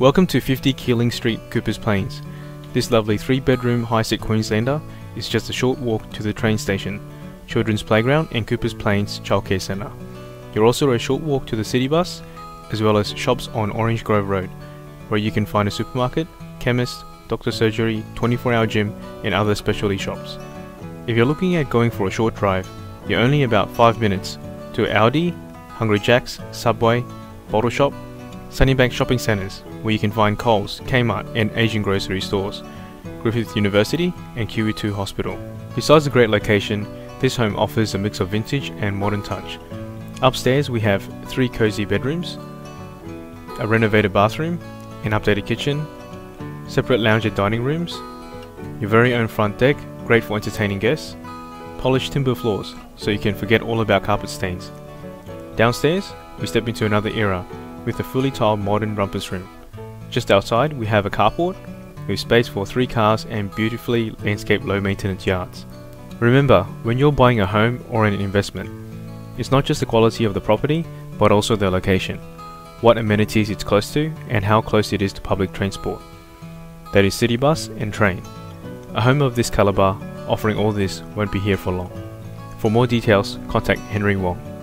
Welcome to 50 Keeling Street, Coopers Plains. This lovely three bedroom high set Queenslander is just a short walk to the train station, children's playground, and Coopers Plains Childcare Centre. You're also a short walk to the city bus, as well as shops on Orange Grove Road, where you can find a supermarket, chemist, doctor surgery, 24 hour gym, and other specialty shops. If you're looking at going for a short drive, you're only about 5 minutes to Aldi, Hungry Jack's, Subway, Bottle Shop, Sunnybank shopping centres, where you can find Coles, Kmart, and Asian grocery stores, Griffith University, and QE2 Hospital. Besides the great location, this home offers a mix of vintage and modern touch. Upstairs, we have three cozy bedrooms, a renovated bathroom, an updated kitchen, separate lounge and dining rooms, your very own front deck, great for entertaining guests, polished timber floors, so you can forget all about carpet stains. Downstairs, we step into another era with a fully tiled modern rumpus room. Just outside, we have a carport with space for three cars and beautifully landscaped low maintenance yards. Remember, when you're buying a home or an investment, it's not just the quality of the property, but also the location, what amenities it's close to, and how close it is to public transport. That is city bus and train. A home of this caliber offering all this won't be here for long. For more details, contact Henry Wong.